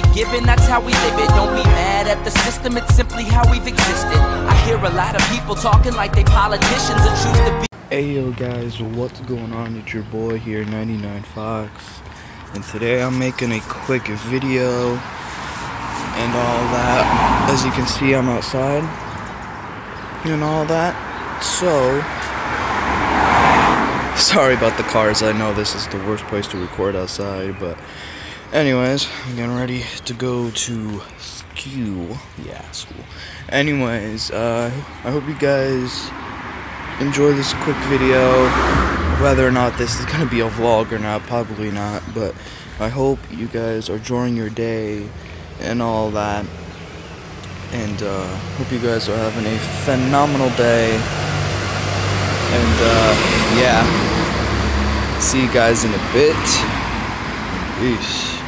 you're given, that's how we live it. Don't be mad at the system, it's simply how we've existed. I hear a lot of people talking like they politicians and choose to be. Hey yo guys, what's going on? It's your boy here, 99 Fox, and today I'm making a quick video and all that. As you can see, I'm outside and all that. So, sorry about the cars. I know this is the worst place to record outside, but anyways, I'm getting ready to go to school. Yeah, school. Anyways, uh, I hope you guys enjoy this quick video. Whether or not this is gonna be a vlog or not, probably not. But I hope you guys are enjoying your day and all that. And uh, hope you guys are having a phenomenal day. And uh, yeah, see you guys in a bit. Peace.